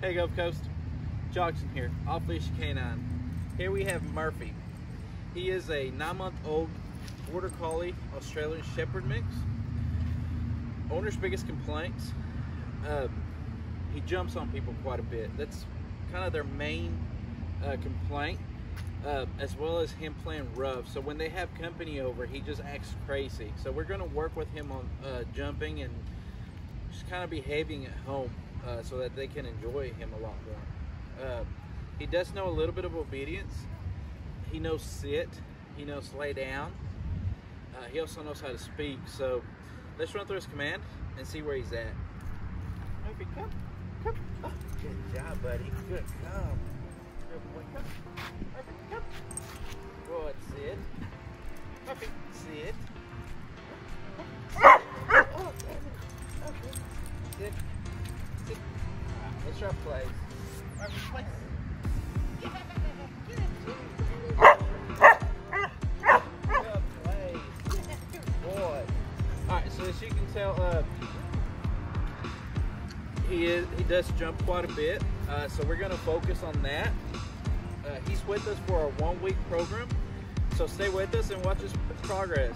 Hey Gulf Coast, Jackson here, Off Leash K9. Here we have Murphy. He is a nine month old Border Collie Australian Shepherd mix. Owner's biggest complaints, uh, he jumps on people quite a bit. That's kind of their main uh, complaint, uh, as well as him playing rough. So when they have company over, he just acts crazy. So we're gonna work with him on uh, jumping and just kind of behaving at home uh, so that they can enjoy him a lot more. Uh, he does know a little bit of obedience. He knows sit. He knows lay down. Uh, he also knows how to speak. So let's run through his command and see where he's at. Murphy, come, come. Oh, good job, buddy. Good, come. Good boy, come. Murphy, come. Good, sit. Murphy, sit. Place. Plays. Alright, so as you can tell, uh, he is he does jump quite a bit, uh, so we're going to focus on that. Uh, he's with us for our one week program, so stay with us and watch his progress.